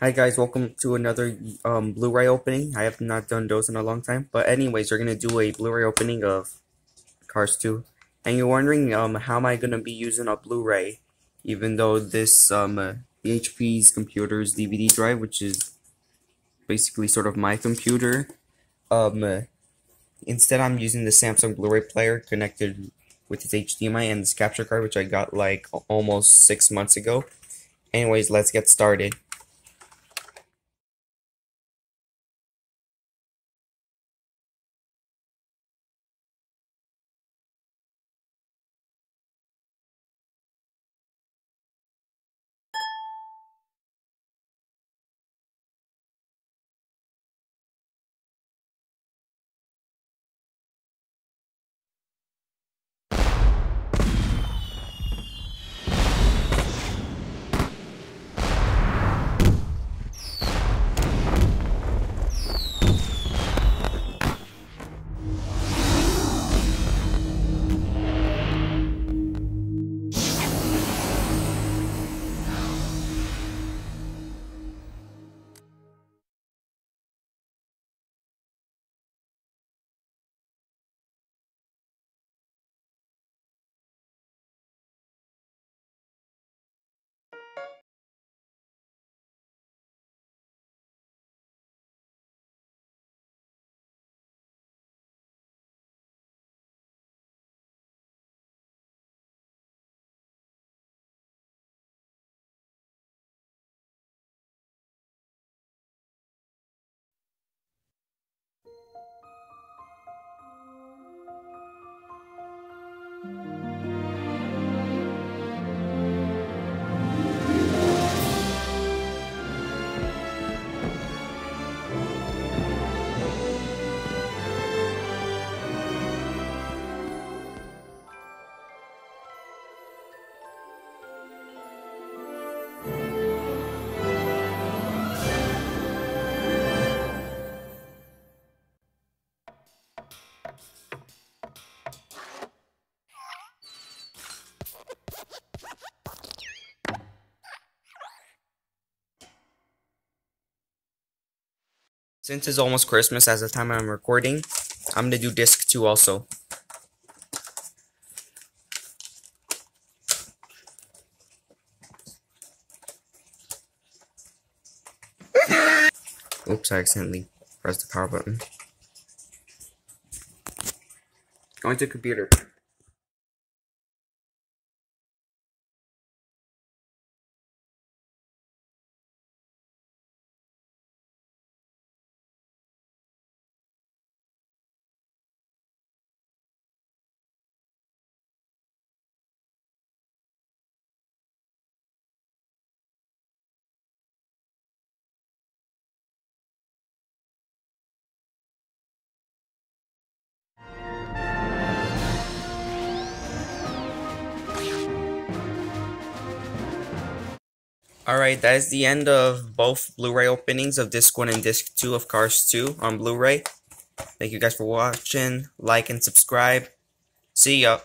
Hi guys, welcome to another um, Blu-ray opening. I have not done those in a long time, but anyways, we're gonna do a Blu-ray opening of Cars 2. And you're wondering, um, how am I gonna be using a Blu-ray, even though this um, uh, HP's computer's DVD drive, which is basically sort of my computer, um, uh, instead I'm using the Samsung Blu-ray player connected with its HDMI and this capture card, which I got like almost six months ago. Anyways, let's get started. Since it's almost Christmas as the time I'm recording, I'm gonna do disc 2 also. Oops, I accidentally pressed the power button. Going to computer. Alright, that is the end of both Blu-ray openings of Disc 1 and Disc 2 of Cars 2 on Blu-ray. Thank you guys for watching. Like and subscribe. See ya.